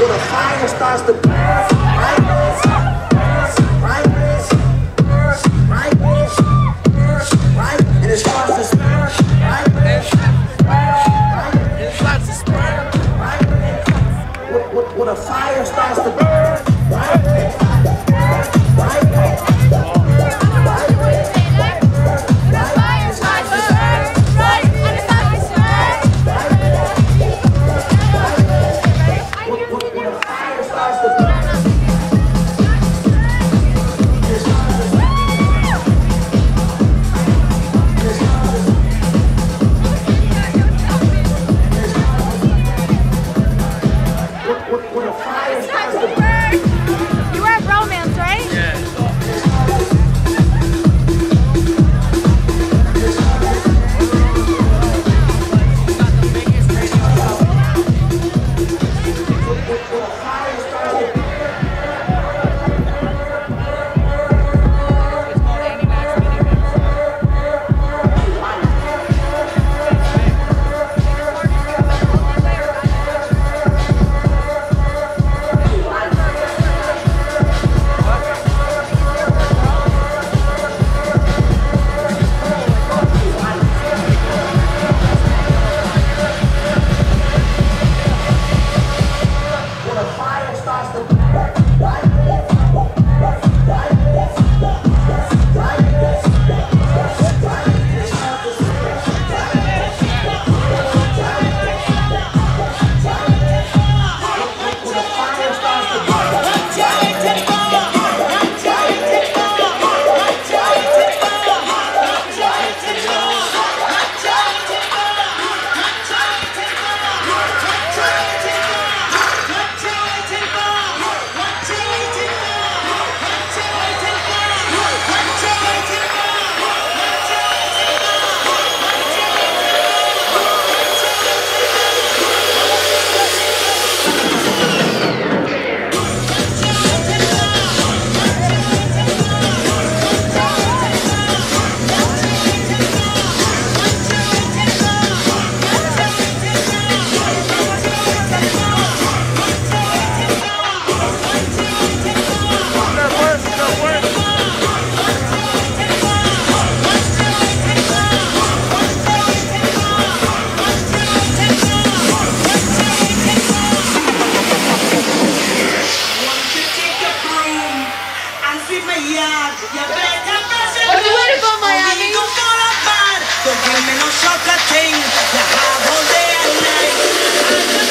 when the fire starts to burn, What's Miami? Don't give me no sugar thing. You have all day and night.